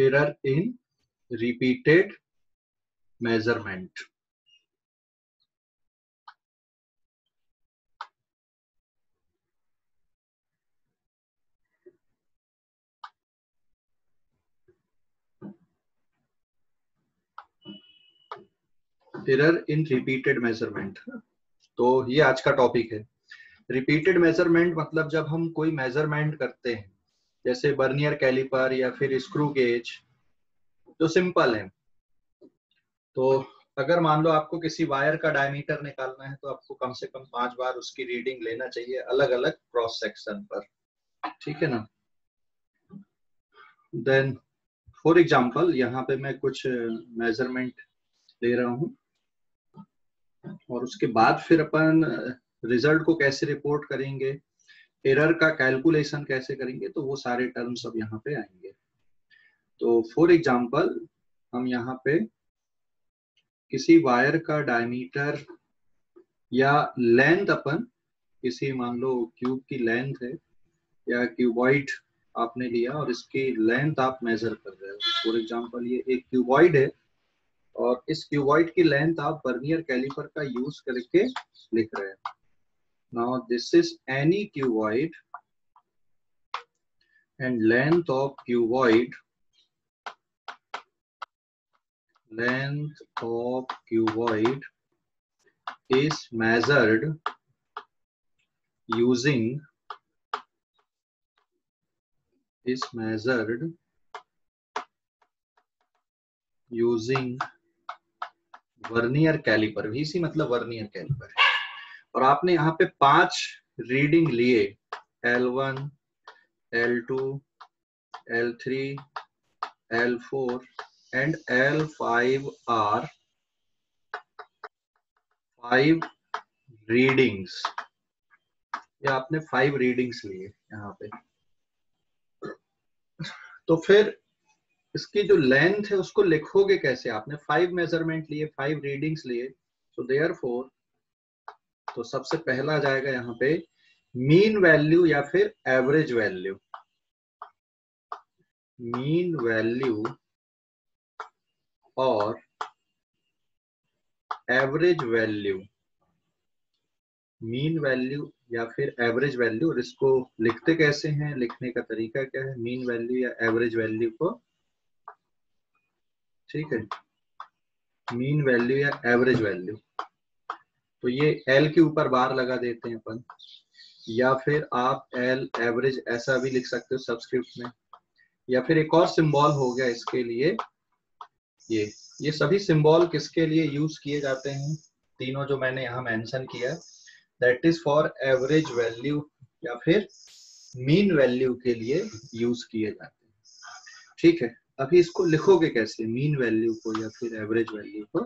error in repeated measurement. Error in repeated measurement. तो ये आज का टॉपिक है रिपीटेड मेज़रमेंट मतलब जब हम कोई मेज़रमेंट करते हैं जैसे बर्नियर कैलिपर या फिर स्क्रू गेज जो सिंपल है। तो अगर मान लो आपको किसी वायर का डायमीटर निकालना है तो आपको कम से कम पाँच बार उसकी रीडिंग लेना चाहिए अलग अलग क्रॉस सेक्शन पर। ठीक है ना? देन फॉर एग्ज़ाम्पल यहाँ पे मैं कुछ मेज़रमेंट ले रहा हूँ। और उसके बाद फिर अपन रिज़ल्ट को कैसे रिपोर्ट करेंगे? एरर का कैलकुलेशन कैसे करेंगे तो वो सारे टर्म्स अब यहाँ पे आएँगे। तो फॉर एग्ज़ाम्पल हम यहाँ पे किसी वायर का डायमीटर या लेंथ अपन, किसी मान लो क्यूब की लेंथ है, या क्यूबॉइड आपने लिया और इसकी लेंथ आप मेजर कर रहे हो। फॉर एग्जांपल ये एक क्यूबॉइड है और इस क्यूबॉइड की लेंथ आप बर्नियर कैलिपर का यूज़ करके लिख रहे हैं। now this is any cuboid and length of cuboid length of cuboid is measured using is measured using vernier caliper V मतलब वर्नियर कैलिपर है और आपने यहाँ पे पाँच रीडिंग लिए। L1, L2, L3, L4 and L5 are five readings ये आपने फाइव रीडिंग्स लिए यहाँ पे। तो फिर इसकी जो लेंथ है उसको लिखोगे कैसे? आपने फाइव मेज़रमेंट लिए फाइव रीडिंग्स लिए। सो देयर फोर तो सबसे पहला जाएगा यहाँ पे मीन वैल्यू या फिर एवरेज वैल्यू मीन वैल्यू और एवरेज वैल्यू मीन वैल्यू या फिर एवरेज वैल्यू और इसको लिखते कैसे हैं, लिखने का तरीका क्या है? मीन वैल्यू या एवरेज वैल्यू को? ठीक है। मीन वैल्यू या एवरेज वैल्यू तो ये एल के ऊपर बार लगा देते हैं अपन, या फिर आप एल एवरेज ऐसा भी लिख सकते हो सबस्क्रिप्ट में। या फिर एक और सिंबल हो गया इसके लिए, ये ये सभी सिंबल किसके लिए यूज़ किए जाते हैं? तीनों जो मैंने यहाँ मेंशन किया that is for average value या फिर मीन वैल्यू के लिए यूज़ किए जाते हैं। ठीक है, अभी इसको लिखोगे कैसे? मीन वैल्यू को या फिर एवरेज वैल्यू को?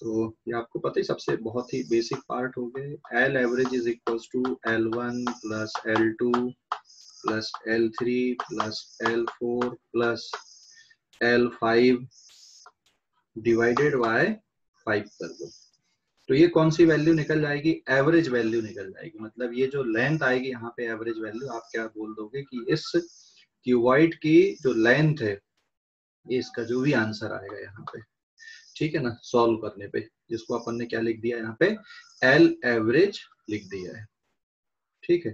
तो ये आपको पता ही सबसे बहुत ही बेसिक पार्ट हो गए। L average is equal to L one plus L two plus L three plus L four plus L five divided by five कर दो। तो ये कौन सी वैल्यू निकल जाएगी? एवरेज वैल्यू निकल जाएगी। मतलब ये जो लेंथ आएगी, यहाँ पे एवरेज वैल्यू आप क्या बोल दोगे कि इस क्यूबॉइड की जो लेंथ है, ये इसका जो भी आंसर आएगा यहाँ पे। ठीक है ना सॉल्व करने पे, जिसको अपन ने क्या लिख दिया यहाँ पे? एल एवरेज लिख दिया है। ठीक है?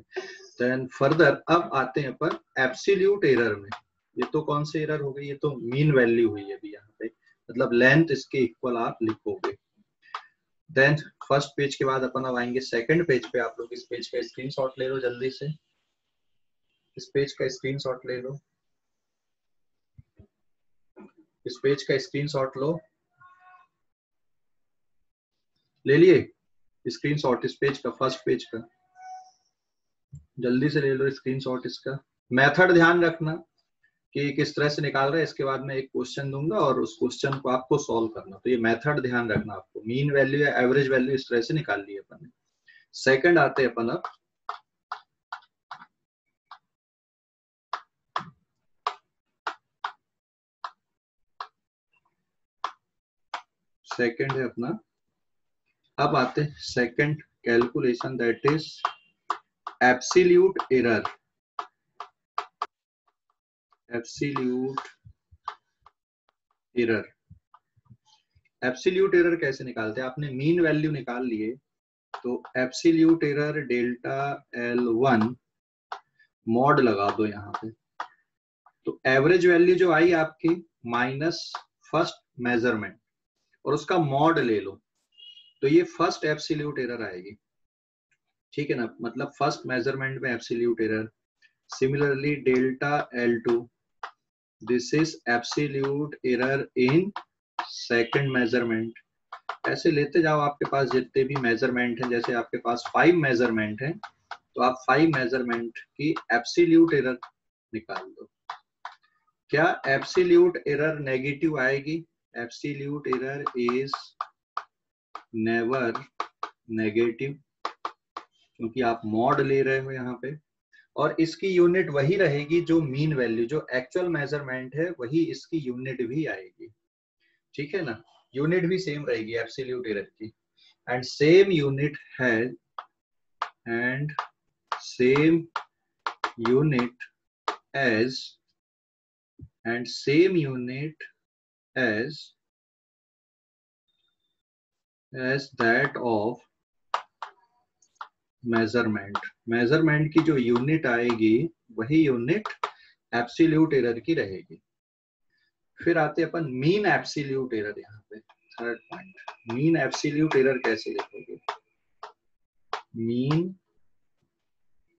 देन फर्दर अब आते हैं अपन एब्सोल्यूट एरर में। ये तो कौन से एरर हो गई? ये तो मीन वैल्यू हुई है अभी यहाँ पे। मतलब लेंथ इसके इक्वल आप लिखोगे। देन फ़र्स्ट पेज के बाद अपन अब आएँगे सेकंड पेज पे। आप लोग इस पेज का स्क्रीनशॉट ले लो जल्दी से। इस पेज का स्क्रीनशॉट ले लो। इस पेज का स्क्रीनशॉट लो। ले लिए। स्क्रीनशॉट इस पेज का फ़र्स्ट पेज का। जल्दी से ले लो स्क्रीनशॉट इसका। मेथड ध्यान रखना कि किस तरह से निकाल रहे हैं, इसके बाद मैं एक क्वेश्चन दूँगा और उस क्वेश्चन को आपको सॉल्व करना। तो ये मेथड ध्यान रखना आपको। मीन वैल्यू या एवरेज वैल्यू इस तरह से निकाल ली अपन ने। सेकंड आते हैं अपन अब। सेकंड है अपना। अब आते second calculation that is absolute error absolute error absolute error कैसे निकालते हैं? आपने मीन वैल्यू निकाल लिए तो absolute error delta L one mod लगा दो यहाँ पे। तो एवरेज वैल्यू जो आई आपकी माइनस फ़र्स्ट मेज़रमेंट और उसका मॉड ले लो। तो ये फ़र्स्ट एब्सोल्यूट एरर आएगी। ठीक है ना? मतलब फ़र्स्ट मेज़रमेंट में absolute error similarly delta L two this is absolute error in second measurement ऐसे लेते जाओ आपके पास जितने भी मेज़रमेंट हैं, जैसे आपके पास फाइव मेज़रमेंट हैं तो आप फाइव मेज़रमेंट की एब्सोल्यूट एरर निकाल दो। क्या एब्सोल्यूट एरर नेगेटिव आएगी? Absolute error is never negative क्योंकि आप मॉड ले रहे हो यहाँ पे। और इसकी यूनिट वही रहेगी जो मीन वैल्यू जो एक्चुअल मेज़रमेंट है, वही इसकी यूनिट भी आएगी। ठीक है ना? यूनिट भी सेम रहेगी absolute error and same unit है and same unit as and same unit as as that of measurement measurement की जो यूनिट आएगी, वही यूनिट एप्सिल्यूट एरर की रहेगी। फिर आते अपन मीन एप्सिल्यूट एरर यहाँ पे third point mean absolute error कैसे लिखोगे? Mean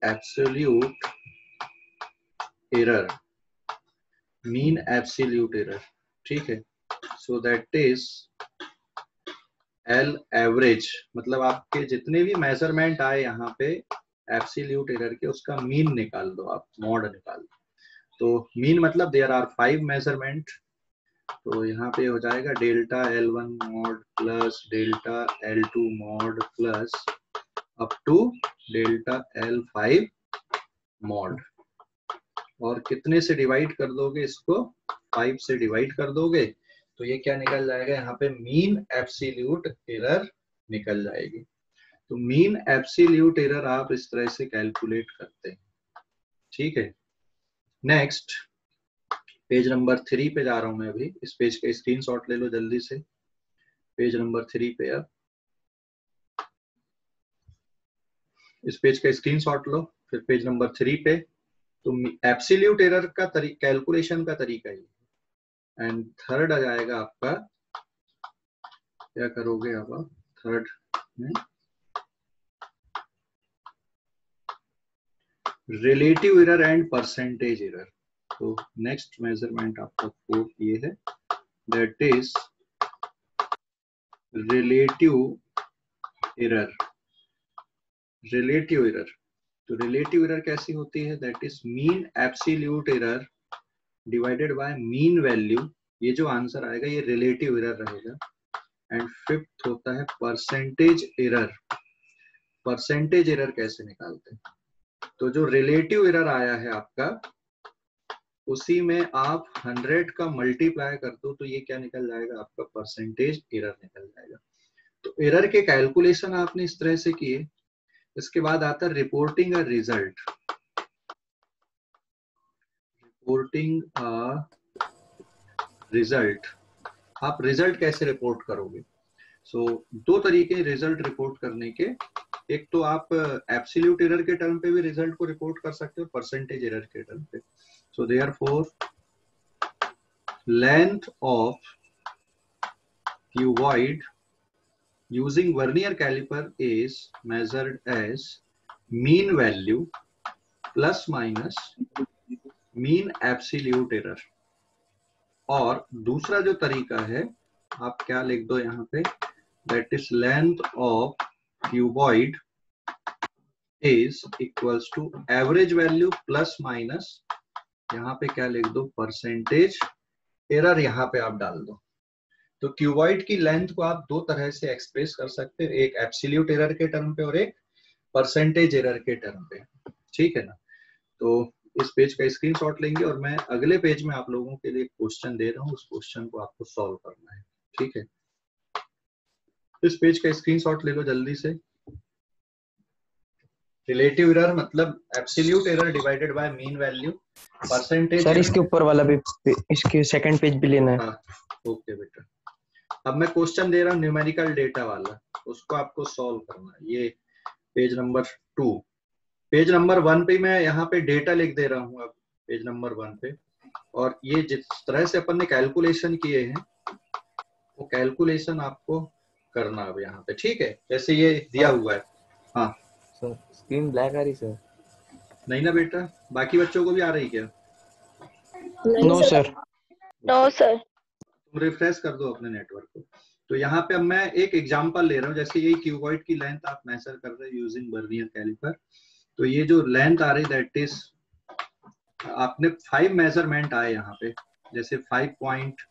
absolute error mean absolute error ठीक है? So that is L average मतलब आपके जितने भी मेज़रमेंट आए यहाँ पे एप्सिल्यूट एरर के, उसका मीन निकाल दो आप मॉड निकाल दो। तो मीन मतलब देयर आर फाइव मेज़रमेंट तो यहाँ पे हो जाएगा delta L one mod plus delta L two mod plus up to delta L five mod और कितने से डिवाइड कर दोगे इसको? फाइव से डिवाइड कर दोगे तो ये क्या निकल जाएगा? यहाँ पे मीन एब्सोल्यूट एरर निकल जाएगी। तो मीन एब्सोल्यूट एरर आप इस तरह से कैलकुलेट करते हैं। ठीक है? नेक्स्ट पेज नंबर थ्री पे जा रहा हूँ मैं अभी। इस पेज का स्क्रीनशॉट ले लो जल्दी से। पेज नंबर थ्री पे अब इस पेज का स्क्रीनशॉट लो, फिर पेज नंबर थ्री पे। तो एप्सिल्यूट एरर का कैलकुलेशन का तरीका ही एंड थर्ड आ जाएगा आपका। क्या करोगे आप थर्ड में। Relative error and percentage error तो नेक्स्ट मेज़रमेंट आपका फोर्थ ये है। That is relative error relative error तो रिलेटिव एरर कैसी होती है? That is mean absolute error divided by mean value ये जो आंसर आएगा, ये रिलेटिव एरर रहेगा। एंड फिफ्थ होता है परसेंटेज एरर परसेंटेज एरर कैसे निकालते हैं? तो जो रिलेटिव एरर आया है आपका, उसी में आप 100 का मल्टीप्लाई कर दो तो ये क्या निकल जाएगा? आपका परसेंटेज एरर निकल जाएगा। तो एरर के कैलकुलेशन आपने इस तरह से किए। इसके बाद आता है रिपोर्टिंग रिज़ल्ट रिपोर्टिंग रिज़ल्ट आप रिज़ल्ट कैसे रिपोर्ट करोगे? सो so, दो तरीके रिज़ल्ट रिपोर्ट करने के। एक तो आप एब्सोल्यूट एरर के टर्म पे भी रिज़ल्ट को रिपोर्ट कर सकते हो परसेंटेज एरर के टर्म पे। So therefore length of cuboid using vernier caliper is measured as mean value plus minus mean absolute error और दूसरा जो तरीका है, आप क्या लिख दो यहाँ पे? That is length of cuboid is equals to average value plus minus यहाँ पे क्या लिख दो? परसेंटेज एरर यहाँ पे आप डाल दो। तो क्यूबॉइड की लेंथ को आप दो तरह से एक्सप्रेस कर सकते हैं, एक एप्सिल्यूट एरर के टर्म पे और एक परसेंटेज एरर के टर्म पे। ठीक है ना? तो इस पेज का स्क्रीनशॉट लेंगे और मैं अगले पेज में आप लोगों के लिए क्वेश्चन दे रहा हूँ। उस क्वेश्चन को आपको सॉल्व करना है। ठीक है? इस पेज का स्क्रीनशॉट ले लो जल्दी से। रिलेटिव एरर मतलब absolute error divided by mean value percentage sir इसके ऊपर वाला भी इसके सेकंड पेज भी लेना है। हाँ ओके बेटा। अब मैं क्वेश्चन दे रहा हूँ न्यूमेरिकल डेटा वाला। उसको आपको सॉल्व करना है। ये page number two page number one पे मैं यहाँ पे डेटा लिख दे रहा हूँ अब पेज नंबर वन पे। और ये जिस तरह से अपन ने कैलकुलेशन किए हैं वो कैलकुलेशन आपको करना अब यहाँ पे ठीक है? जैसे ये दिया हुआ है। हाँ। सर स्क्रीन ब्लैक आ रही सर नहीं ना बेटा बाकी बच्चों को भी आ रही क्या? नो सर नो सर तुम रिफ्रेश कर दो अपने नेटवर्क को। तो यहाँ पे अब मैं एक एग्जांपल ले रहा हूँ जैसे ये क्यूबॉइड की लेंथ आप मेजर कर रहे हैं यूजिंग बर्नियर कैलिपर तो ये जो लेंथ आ रही दैट इज़ आपने फाइव मेज़रमेंट आए यहाँ पे। जैसे five point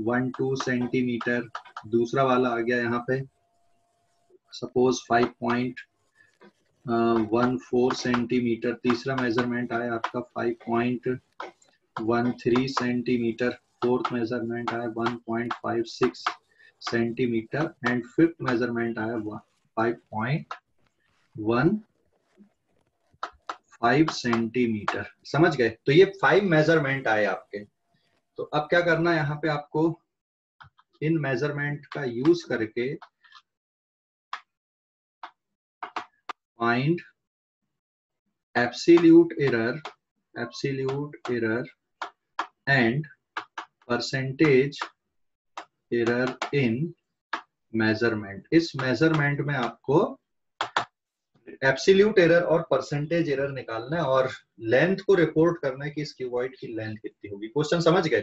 one two centimetre दूसरा वाला आ गया यहाँ पे। Suppose five point one four centimetre तीसरा मेज़रमेंट आया आपका। Five point one three centimetre fourth measurement आया। One point five six centimetre and fifth measurement आया। Five point one five centimetre. समझ गए? तो ये फाइव मेज़रमेंट आए आपके। तो अब क्या करना है यहाँ पे आपको इन मेज़रमेंट का यूज़ करके find absolute error absolute error and percentage error in measurement इस मेज़रमेंट में आपको एब्सोल्यूट एरर और परसेंटेज एरर निकालना है और लेंथ को रिपोर्ट करना है कि इस क्यूबॉइड की लेंथ कितनी होगी। क्वेश्चन समझ गए?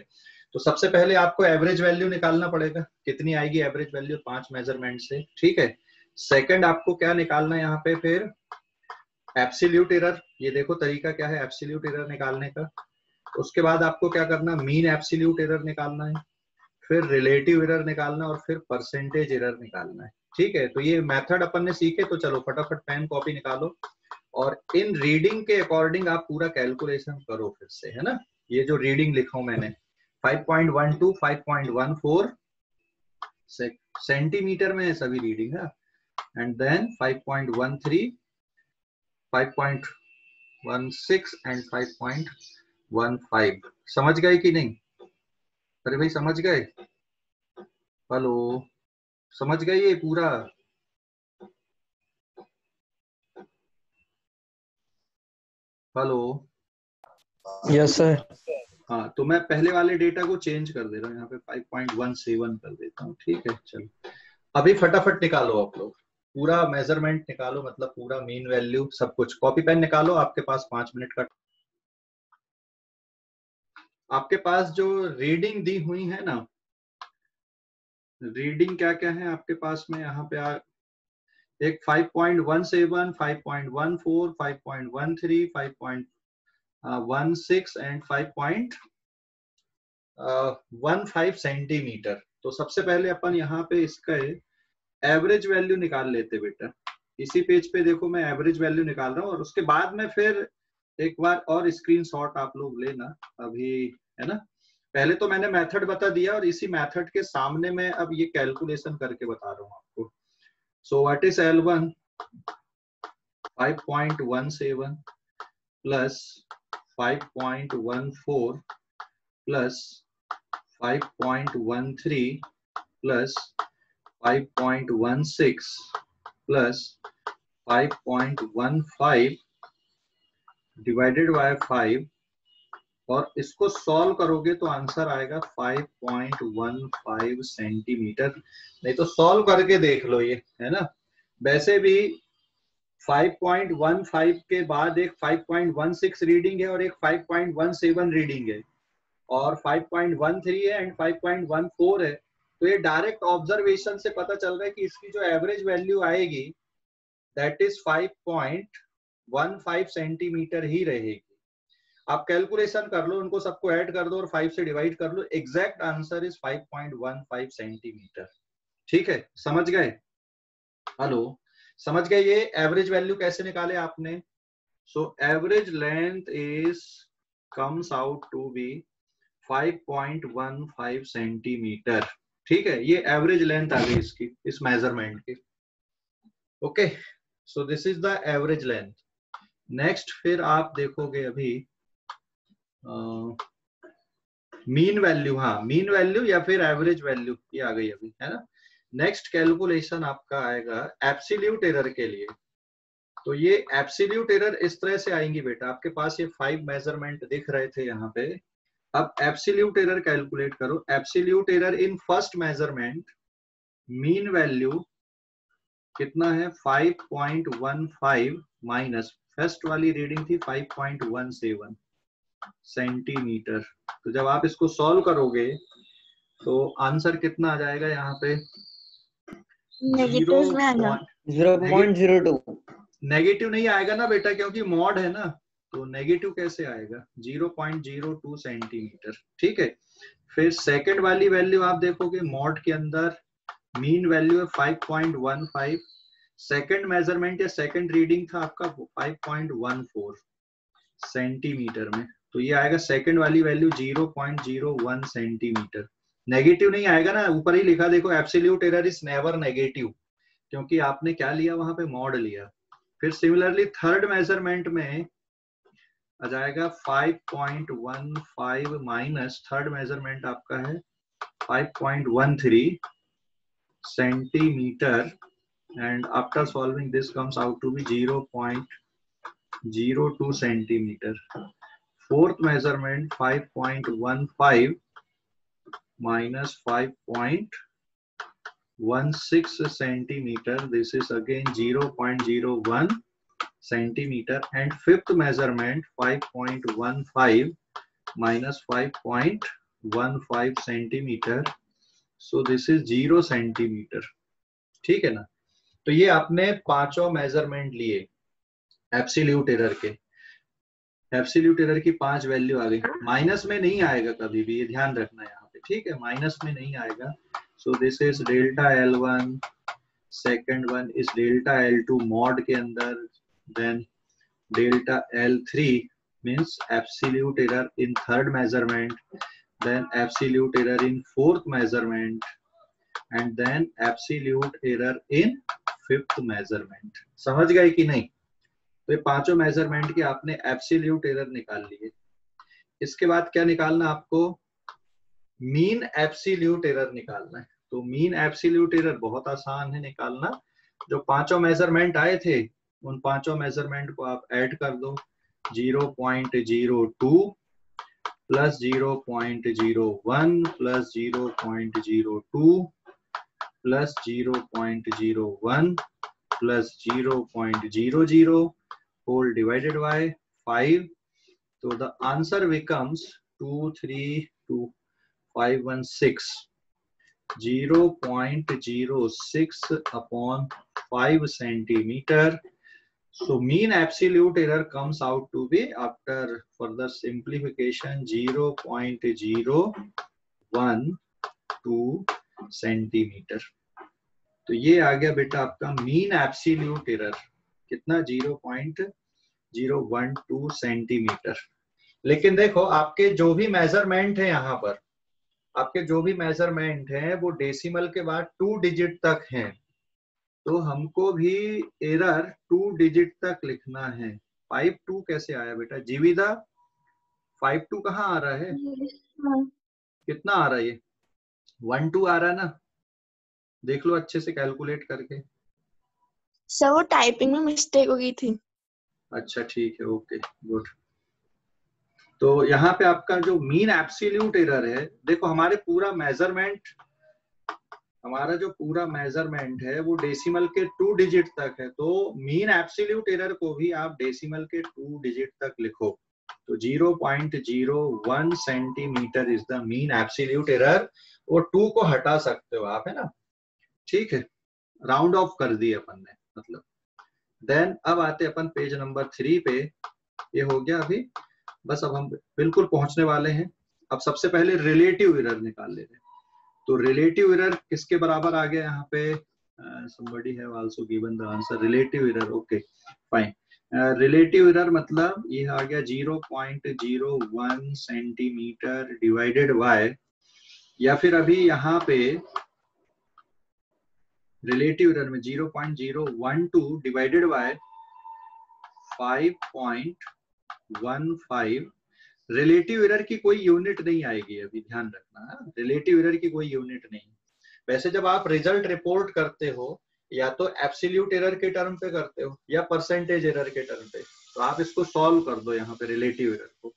तो सबसे पहले आपको एवरेज वैल्यू निकालना पड़ेगा। कितनी आएगी एवरेज वैल्यू पाँच मेज़रमेंट से। ठीक है? सेकंड आपको क्या निकालना है यहाँ पे फिर? एप्सिल्यूट एरर ये देखो तरीका क्या है एप्सिल्यूट एरर निकालने का। उसके बाद आपको क्या करना मीन एप्सिल्यूट एरर निकालना है। फिर रिलेटिव एरर निकालना और फिर परसेंटेज एरर निकालना है। ठीक है तो ये मेथड अपन ने सीखे तो चलो फटाफट पेन कॉपी निकालो। और इन रीडिंग के अकॉर्डिंग आप पूरा कैलकुलेशन करो फिर से, है ना? ये जो रीडिंग लिखा मैंने 5.12 5.14 सेंटीमीटर में सभी रीडिंग है एंड देन 5.13 5.16 एंड 5.15 समझ गए कि नहीं? अरे भाई, समझ गए? हेलो? समझ गए ये पूरा? हेलो? यस सर हाँ तो मैं पहले वाले डेटा को चेंज कर दे रहा हूँ यहाँ पे 5.17 कर देता हूँ ठीक है चलो। अभी फटाफट निकालो आप लोग। पूरा मेज़रमेंट निकालो मतलब पूरा मीन वैल्यू सब कुछ। कॉपी पेन निकालो आपके पास पाँच मिनट का आपके पास जो रीडिंग दी हुई है ना रीडिंग क्या क्या है आपके पास में? यहाँ पे आ, एक 5.17, 5.14, 5.13, 5.16 एंड 5.15 सेंटीमीटर तो सबसे पहले अपन यहाँ पे इसका एवरेज वैल्यू निकाल लेते बेटा। इसी पेज पे देखो मैं एवरेज वैल्यू निकाल रहा हूँ और उसके बाद में फिर एक बार और स्क्रीनशॉट आप लोग लेना अभी है ना? पहले तो मैंने मेथड बता दिया और इसी मेथड के सामने मैं अब ये कैलकुलेशन करके बता रहा हूँ आपको। So what is L one five point one seven plus five point one four plus five point one three plus five point one six plus five point one five divided by five और इसको solve करोगे तो answer आएगा 5.15 centimetre नहीं तो solve करके देख लो ये, है ना? वैसे भी 5.15 के बाद एक 5.16 रीडिंग है और एक 5.17 रीडिंग है। और 5.13 है एंड 5.14 है। तो ये डायरेक्ट ऑब्जर्वेशन से पता चल रहा है कि इसकी जो एवरेज वैल्यू आएगी दैट इज़ 5.15 सेंटीमीटर ही रहेगी। आप कैलकुलेशन कर लो, उनको सबको ऐड कर दो और फाइव से डिवाइड कर लो। एग्जैक्ट आंसर इज़ 5.15 सेंटीमीटर ठीक है? समझ गए? हेलो समझ गए ये? एवरेज वैल्यू कैसे निकाले आपने? So average length is comes out to be 5.15 centimetre ठीक है? ये एवरेज लेंथ आ गई इसकी, इस मेज़रमेंट की। Okay so this is the average length next फिर आप देखोगे अभी मीन वैल्यू हाँ मीन वैल्यू या फिर एवरेज वैल्यू ये आ गई अभी, है ना? नेक्स्ट कैलकुलेशन आपका आएगा एप्सिल्यूट एरर के लिए। तो ये एप्सिल्यूट एरर इस तरह से आएँगी बेटा, आपके पास ये फाइव मेज़रमेंट दिख रहे थे यहाँ पे। अब एप्सिल्यूट एरर कैलकुलेट करो। Absolute error in first measurement mean value कितना है? 5.15 माइनस फ़र्स्ट वाली रीडिंग थी 5.17 सेंटीमीटर। तो जब आप इसको सॉल्व करोगे तो आंसर कितना आ जाएगा यहाँ पे? Negative zero point zero two negative नहीं आएगा ना बेटा क्योंकि मॉड है ना। तो नेगेटिव कैसे आएगा? 0.02 सेंटीमीटर ठीक है? फिर सेकंड वाली वैल्यू आप देखोगे मॉड के अंदर मीन वैल्यू है 5.15 सेकंड मेज़रमेंट या सेकंड रीडिंग था आपका 5.14 सेंटीमीटर में। तो ये आएगा सेकंड वाली वैल्यू 0.01 सेंटीमीटर नेगेटिव नहीं आएगा ना, ऊपर ही लिखा, देखो absolute error is never negative क्योंकि आपने क्या लिया, वहाँ पे मॉड लिया। फिर सिमिलरली थर्ड मेज़रमेंट में आ जाएगा 5.15 माइनस थर्ड मेज़रमेंट आपका है 5.13 centimetre and after solving this comes out to be 0.02 centimetre fourth measurement 5.15 minus 5.16 centimeter this is again 0.01 centimeter and fifth measurement 5.15 minus 5.15 centimeter so this is 0 centimeter ठीक है ना तो ये आपने पाँचों मेज़रमेंट लिए एब्सोल्यूट एरर के एब्सोल्यूट एरर की पाँच वैल्यू आ गई। माइनस में नहीं आएगा कभी भी ये ध्यान रखना है यहाँ पे ठीक है? माइनस में नहीं आएगा। So this is delta L one second one is delta L two mod के अंदर then delta L three means absolute error in third measurement then absolute error in fourth measurement and then absolute error in fifth measurement समझ गए कि नहीं? तो ये पाँचों measurement के आपने एब्सोल्यूट एरर निकाल लिए इसके बाद क्या निकालना आपको? मीन एब्सोल्यूट एरर निकालना है। तो मीन एब्सोल्यूट एरर बहुत आसान है निकालना। जो पाँचों मेज़रमेंट आए थे, उन पाँचों मेज़रमेंट को आप ऐड कर दो। 0.02 plus 0.01 plus 0.02 plus 0.01 plus 0.00 whole divided by 5 so the answer becomes 232 0.06 upon 5 centimeter so mean absolute error comes out to be after further simplification 0.012 centimeter तो ये आ गया बेटा आपका मीन एब्सोल्यूट एरर कितना zero point zero one two centimetre लेकिन देखो, आपके जो भी मेज़रमेंट है यहाँ पर, आपके जो भी मेज़रमेंट है, वो डेसिमल के बाद टू डिजिट तक हैं। तो हमको भी एरर टू डिजिट तक लिखना है। फाइव टू कैसे आया बेटा? जीविदा फाइव टू कहाँ आ रहा है? कितना आ रहा है ये? वन टू आ रहा है ना? देख लो अच्छे से कैलकुलेट करके। सर वो टाइपिंग में मिस्टेक हो गई थी। अच्छा ठीक है ओके गुड तो यहाँ पे आपका जो मीन एब्सोल्यूट एरर है, देखो हमारे पूरा मेज़रमेंट हमारा जो पूरा मेज़रमेंट है, वो डेसिमल के टू डिजिट तक है तो मीन एब्सोल्यूट एरर को भी आप डेसिमल के टू डिजिट तक लिखो। तो 0.01 centimetre is the mean absolute error और टू को हटा सकते हो आप, है ना? ठीक है राउंड ऑफ़ कर दिए अपन ने। मतलब। देन अब आते अपन पेज नंबर थ्री पे। ये हो गया अभी। बस अब हम बिल्कुल पहुँचने वाले हैं। अब सबसे पहले रिलेटिव एरर निकाल लेते हैं। तो रिलेटिव एरर किसके बराबर आ गया यहाँ पे? have also given the answer relative error okay fine uh, relative error मतलब ये आ गया 0.01 सेंटीमीटर डिवाइडेड बाय या फिर अभी यहाँ पे रिलेटिव एरर में 0.012 डिवाइडेड बाय 5.15 रिलेटिव एरर की कोई यूनिट नहीं आएगी अभी, ध्यान रखना। रिलेटिव एरर की कोई यूनिट नहीं। वैसे जब आप रिज़ल्ट रिपोर्ट करते हो, या तो एब्सोल्यूट एरर के टर्म पे करते हो, या परसेंटेज एरर के टर्म पे तो आप इसको सॉल्व कर दो यहाँ पे रिलेटिव एरर को।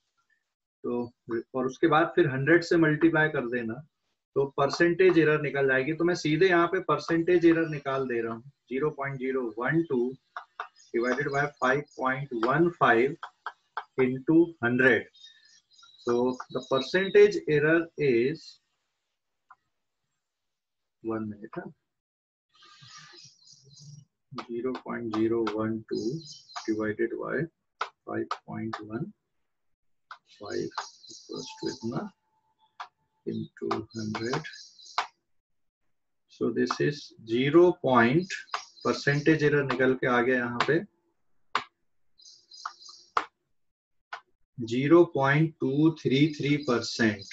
तो और उसके बाद फिर हंड्रेड से मल्टीप्लाई कर देना। तो परसेंटेज एरर निकल जाएगी। तो मैं सीधे यहाँ पे परसेंटेज एरर निकाल दे रहा हूँ। Zero point zero one two divided by five point one five into hundred so, the percentage error is one minute huh? 0.012 divided by 5.15 equals to itna into 100 so this is 0 point percentage error निकल के आ गया यहाँ पे। 0.233 percent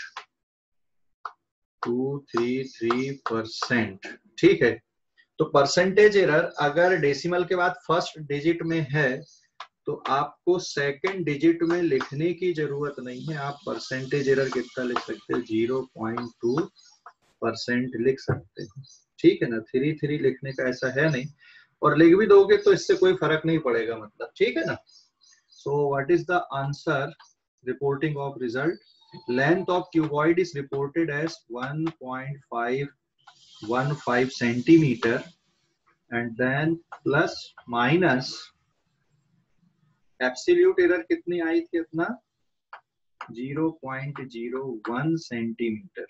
two three three percent ठीक है। तो percentage error अगर decimal के बाद फ़र्स्ट डिजिट में है तो आपको सेकंड डिजिट में लिखने की ज़रूरत नहीं है। आप परसेंटेज एरर कितना लिख सकते हैं? ज़ीरो पॉइंट टू परसेंट लिख सकते हैं। ठीक है ना? थ्री थ्री लिखने का ऐसा है नहीं। और लिख भी दोगे तो इससे कोई फ़र्क नहीं पड़ेगा मतलब। ठीक है ना? So, what is the answer? Reporting of result? Length of cuboid is reported as 1.515 centimeter and then plus minus absolute error कितनी आई थी अपना? 0.01 सेंटीमीटर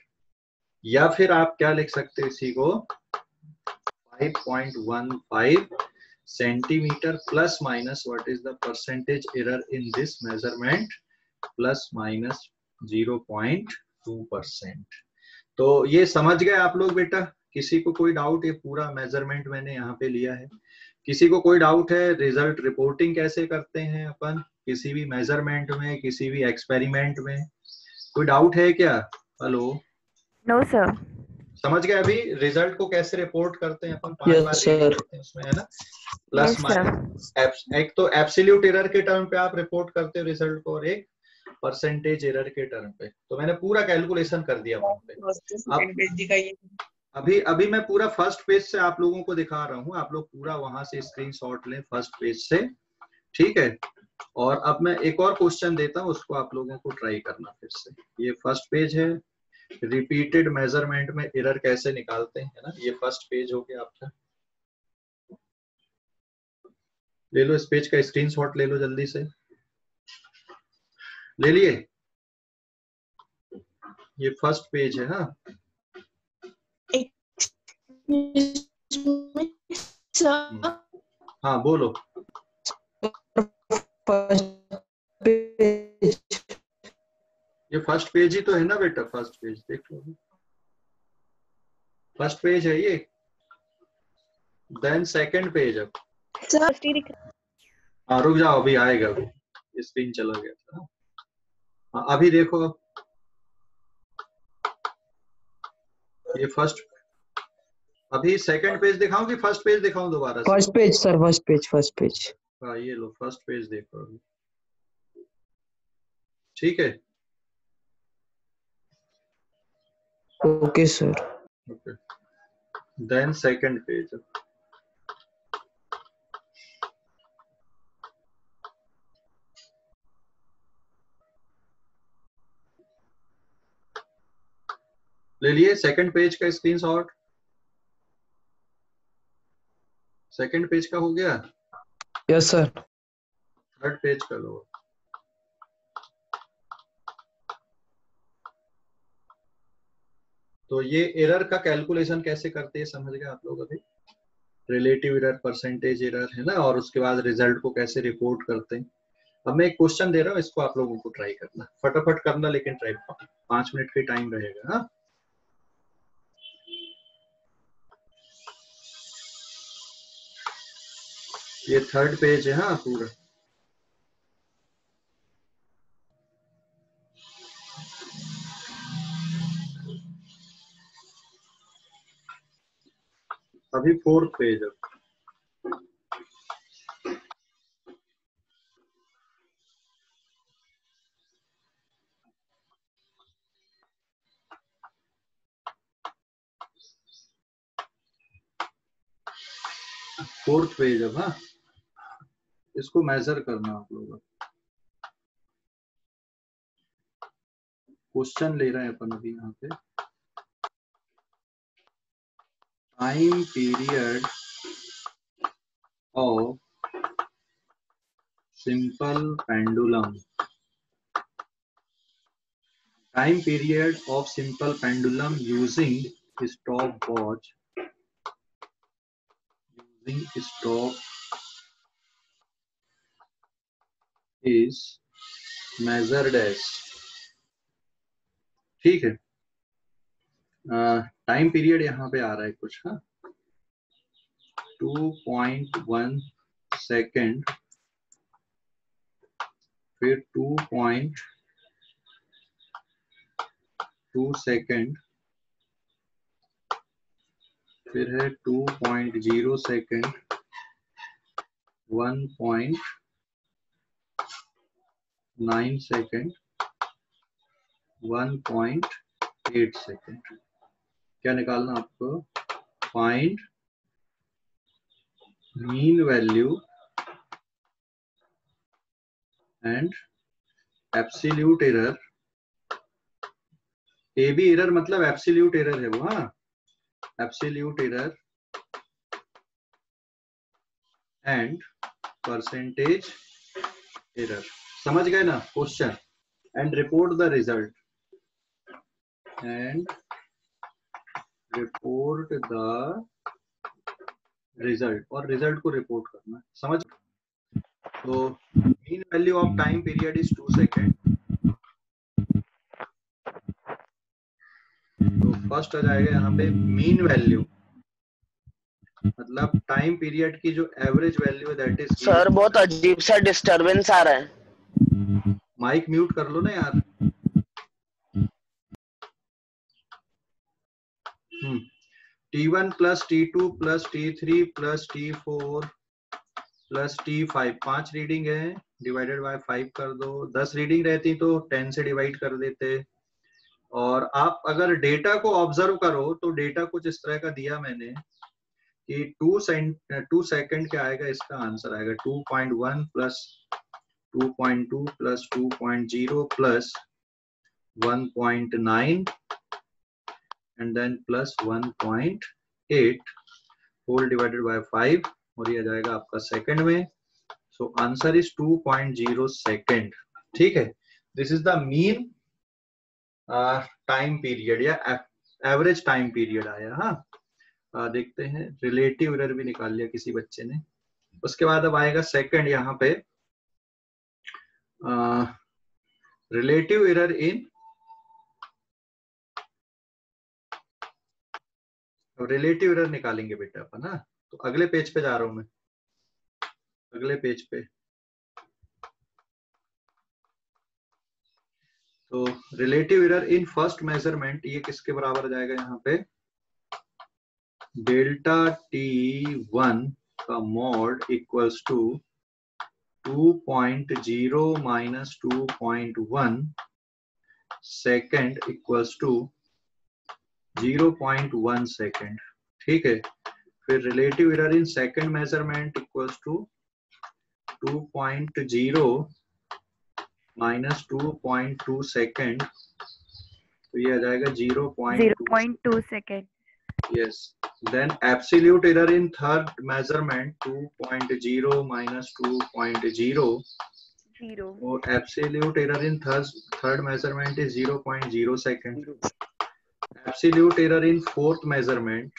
या फिर आप क्या लिख सकते इसी को? 5.15 centimetre plus minus what is the percentage error in this measurement plus minus 0.2 percent तो ये समझ गए आप लोग बेटा? किसी को कोई डाउट ये पूरा मेज़रमेंट मैंने यहाँ पे लिया है। किसी को कोई डाउट है रिज़ल्ट रिपोर्टिंग कैसे करते हैं अपन? किसी भी मेज़रमेंट में किसी भी एक्सपेरिमेंट में? कोई डाउट है क्या? हेलो नो सर समझ गए अभी? रिज़ल्ट को कैसे रिपोर्ट करते हैं अपन? पाँच Yes, बार. करते हैं उसमें है ना? प्लस Yes, माइनस एक तो एब्सोल्यूट एरर के टर्म पे आप रिपोर्ट करते हो रिज़ल्ट को और एक परसेंटेज एरर के टर्म पे। तो मैंने पूरा कैलकुलेशन कर दिया वहाँ पे। अभी अभी मैं पूरा फ़र्स्ट पेज से आप लोगों को दिखा रहा हूँ। आप लोग पूरा वहाँ से स्क्रीनशॉट लें फ़र्स्ट पेज से। ठीक है? और अब मैं एक और क्वेश्चन देता हूँ, उसको आप लोगों को ट्राई करना फिर से। ये फ़र्स्ट पेज है। रिपीटेड मेज़रमेंट में एरर कैसे निकालते हैं ना? ये फ़र्स्ट पेज हो गया आपका। ले लो इस पेज का स्क्रीनशॉट ले लो जल्दी से। ले लिए? ये फ़र्स्ट पेज है हाँ। हाँ बोलो। ये फ़र्स्ट पेज ही तो है ना बेटा फ़र्स्ट पेज देख लो। फ़र्स्ट पेज है ये। देन सेकंड पेज अब हाँ रुक जाओ, अभी आएगा अभी स्क्रीन चला गया था हाँ अभी देखो। ये फ़र्स्ट अभी सेकंड पेज दिखाऊँ कि फ़र्स्ट पेज दिखाऊँ दोबारा first page sir first page first page हाँ ये लो फ़र्स्ट पेज देखो अभी। ठीक है? Okay sir okay then second page ले लिए सेकंड पेज का स्क्रीनशॉट सेकंड पेज का हो गया? यस सर थर्ड पेज का लो। तो ये एरर का कैलकुलेशन कैसे करते हैं समझ गए आप लोग अभी? रिलेटिव एरर परसेंटेज एरर है ना? और उसके बाद रिज़ल्ट को कैसे रिपोर्ट करते हैं? अब मैं एक क्वेश्चन दे रहा हूँ इसको आप लोगों को ट्राई करना। फटाफट करना लेकिन ट्राई पाँच मिनट का टाइम रहेगा हाँ? ये थर्ड पेज है हाँ पूरा। अभी फोर्थ पेज है। फोर्थ पेज अब हाँ। इसको मेजर करना आप लोग। क्वेश्चन ले रहे हैं अपन अभी यहाँ पे। Time period of simple pendulum time period of simple pendulum using stop watch using stop is measured as ठीक है। टाइम uh, पीरियड यहाँ पे आ रहा है कुछ हाँ। टू पॉइंट वन सेकेंड फिर टू पॉइंट टू सेकेंड फिर है two point zero second one point nine second one point eight second क्या निकालना आपको? Find mean value and absolute error A B error मतलब एप्सिल्यूट एरर है वो हाँ? Absolute error and percentage error समझ गए ना question? And report the result and report the result और रिज़ल्ट को रिपोर्ट करना समझ तो mean value of time period is 2 second. तो फ़र्स्ट आ जाएगा यहाँ पे मीन वैल्यू मतलब टाइम पीरियड की जो एवरेज वैल्यू है दैट इज़ सर बहुत अजीब सा डिस्टरबेंस आ रहा है। माइक म्यूट कर लो ना यार। T one plus T two plus T three plus T four plus T five पाँच रीडिंग है डिवाइडेड बाय फाइव कर दो। दस रीडिंग रहती तो टेन से डिवाइड कर देते। और आप अगर डेटा को ऑब्ज़र्व करो तो डेटा कुछ इस तरह का दिया मैंने कि टू टू सेकेंड क्या आएगा, इसका आंसर आएगा। Two point one plus two point two plus two point zero plus one point nine and then plus one point eight whole divided by five और ये आ जाएगा आपका सेकंड में। सो आंसर इज़ 2.0 सेकंड ठीक है? This is the mean time period या average time period आया हाँ? Uh, देखते हैं। रिलेटिव एरर भी निकाल लिया किसी बच्चे ने। उसके बाद अब आएगा सेकंड यहाँ पे। Relative error in relative error निकालेंगे बेटा अपन ना तो अगले पेज पे जा रहा हूँ मैं। अगले पेज पे। तो relative error in first measurement ये किसके बराबर जाएगा यहाँ पे? डेल्टा टी वन का mod equals to two point zero minus two point one second equals to zero point one second ठीक है? फिर relative error in second measurement equals to 2.0 minus 2.2 second तो ये आ जाएगा 0.2 second yes. Then absolute error in third measurement 2.0 minus 2.0 zero. और absolute error in third third measurement is 0.0 second absolute error in fourth measurement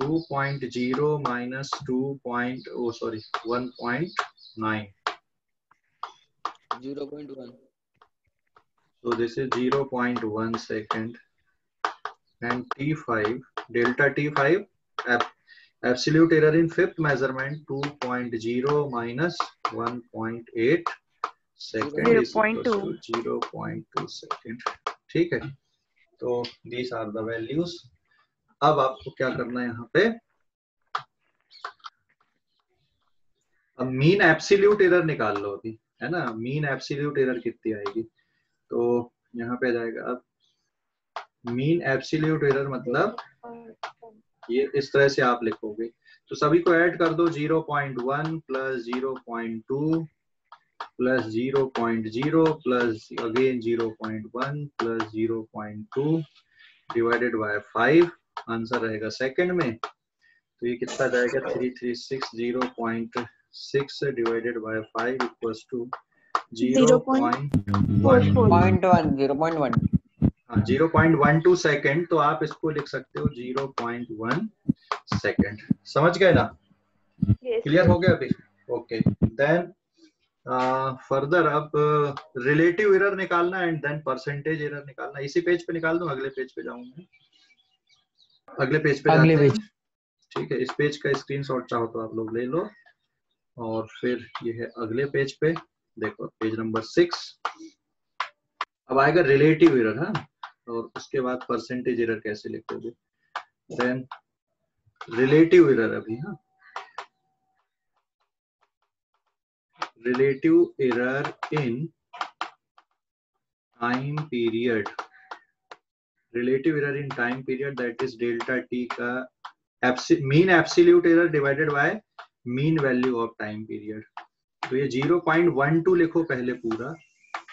2.0 minus 2. Point, oh sorry 1.9 0.1 so this is 0.1 second and t5 delta t5 absolute error in fifth measurement 2.0 minus 1.8 ठीक है तो these are दैल्यूज अब आपको क्या करना है यहाँ पे? अब मीन एप्सिल्यूट एरर निकाल लो अभी है ना? मीन एप्सिल्यूट एरर कितनी आएगी? तो यहाँ पे जाएगा अब। मीन एप्सिल्यूट एरर मतलब ये इस तरह से आप लिखोगे। तो सभी को ऐड कर दो 0.1 plus 0.2 plus 0.0 plus again 0.1 plus 0.2 divided by 5 answer रहेगा सेकंड में। तो ये कितना जाएगा? 3360.6 divided by 5 equals to 0.1 point one zero point one zero point one two second तो आप इसको लिख सकते हो ज़ीरो पॉइंट वन सेकेंड समझ गए ना? क्लियर हो गया अभी? ओके देन फर्दर अब रिलेटिव एरर निकालना एंड देन परसेंटेज एरर निकालना। इसी पेज पे निकाल दूँ? अगले पेज पे जाऊँगा अगले पेज पे अगले पेज। ठीक है इस पेज का स्क्रीनशॉट चाहो तो आप लोग ले लो। और फिर ये है अगले पेज पे। देखो पेज नंबर सिक्स अब आएगा रिलेटिव एरर हाँ। और उसके बाद परसेंटेज एरर कैसे लिखोगे? देन रिलेटिव एरर अभी हाँ? Relative error in time period relative error in time period that is delta T का mean absolute error divided by mean value of time period तो ये 0.12 लिखो पहले पूरा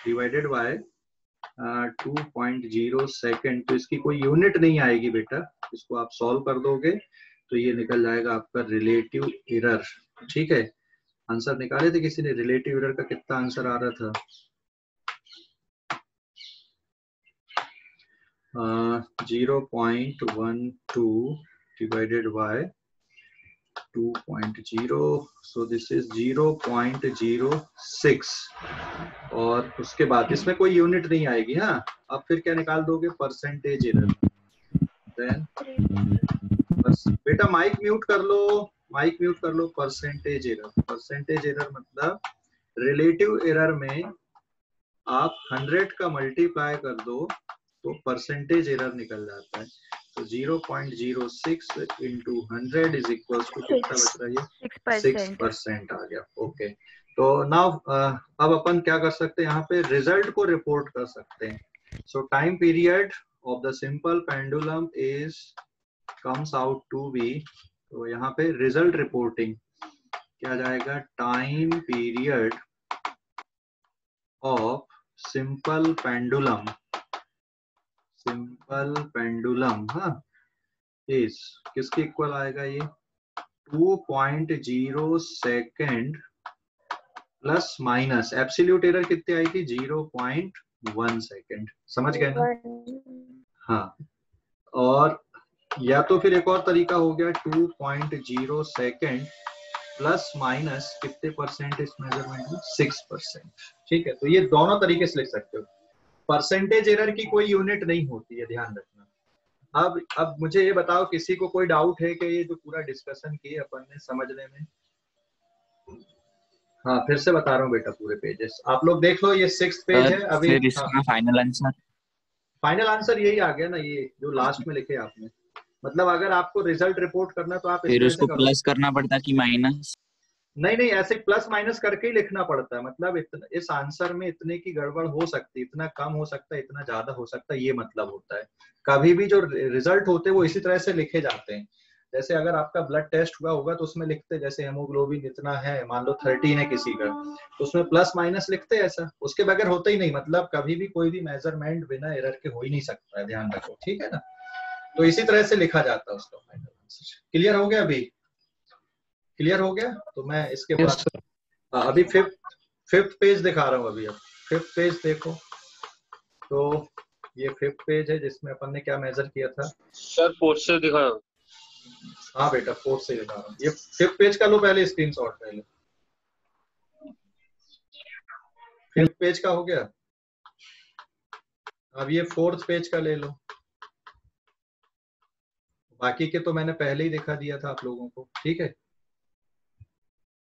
divided by two point zero second तो इसकी कोई यूनिट नहीं आएगी बेटा। इसको आप सॉल्व कर दोगे तो ये निकल जाएगा आपका रिलेटिव एरर। ठीक है? आंसर निकाले थे किसी ने? रिलेटिव एरर का कितना आंसर आ रहा था? Zero point one two divided by two point zero so this is zero point zero six और उसके बाद इसमें कोई यूनिट नहीं आएगी हाँ? अब फिर क्या निकाल दोगे? परसेंटेज एरर देन बस, बेटा माइक म्यूट कर लो माइक म्यूट कर लो परसेंटेज एरर परसेंटेज एरर मतलब रिलेटिव एरर में आप 100 का मल्टीप्लाई कर दो तो परसेंटेज एरर निकल जाता है। तो 0.06 into hundred is equal to कितना बच रहा है सिक्स परसेंट आ गया ओके तो नाउ अब अपन क्या कर सकते हैं यहाँ पे रिज़ल्ट को रिपोर्ट कर सकते हैं। So time period of the simple pendulum is comes out to be तो यहाँ पे रिज़ल्ट रिपोर्टिंग क्या जाएगा? Time period of simple pendulum simple pendulum हाँ। इज़ किसके इक्वल आएगा ये? 2.0 second plus minus absolute error कितनी आई थी? 0.1 सेकेंड समझ गए ना? हाँ। और या तो फिर एक और तरीका हो गया 2.0 सेकेंड प्लस माइनस कितने परसेंट इस मेज़रमेंट में सिक्स परसेंट ठीक है तो ये दोनों तरीके से लिख सकते हो। परसेंटेज एरर की कोई यूनिट नहीं होती है ध्यान रखना। अब अब मुझे ये बताओ किसी को कोई डाउट है कि ये जो पूरा डिस्कशन किए अपन ने समझने में? हाँ फिर से बता रहा हूँ बेटा पूरे पेजेस आप लोग देख लो ये सिक्स पेज है अभी इसका फाइनल आंसर फाइनल आंसर यही आ गया ना ये जो लास्ट में लिखे आपने। मतलब अगर आपको रिज़ल्ट रिपोर्ट करना तो आप फिर उसको प्लस करना पड़ता कि माइनस नहीं नहीं, ऐसे प्लस माइनस करके ही लिखना पड़ता है। मतलब इतना, इस आंसर में इतने की गड़बड़ हो सकती, इतना कम हो सकता है इतना ज़्यादा हो सकता है ये मतलब होता है। कभी भी जो रिज़ल्ट होते हैं, वो इसी तरह से लिखे जाते हैं। जैसे अगर आपका ब्लड टेस्ट हुआ होगा तो उसमें लिखते जैसे हेमोग्लोबिन इतना है, मान लो थर्टीन है किसी का तो उसमें प्लस माइनस लिखते ऐसा। उसके बगैर होता ही नहीं मतलब कभी भी कोई भी मेज़रमेंट बिना एरर के हो ही नहीं सकता है, ध्यान रखो, ठीक है ना? तो इसी तरह से लिखा जाता है उसका क्लियर हो गया अभी? क्लियर हो गया? तो मैं इसके बाद हाँ, अभी फिफ्थ फिफ्थ पेज दिखा रहा हूँ अभी अब। फिफ्थ पेज देखो। तो ये फिफ्थ पेज है जिसमें अपन ने क्या मेजर किया था? सर फोर्थ से दिखाओ हाँ। बेटा फोर्थ से दिखा रहा हूँ। ये फिफ्थ पेज का लो पहले स्क्रीनशॉट पहले। फिफ्थ पेज का हो गया? अब ये फोर्थ पेज का ले लो। बाकी के तो मैंने पहले ही दिखा दिया था आप लोगों को। ठीक है?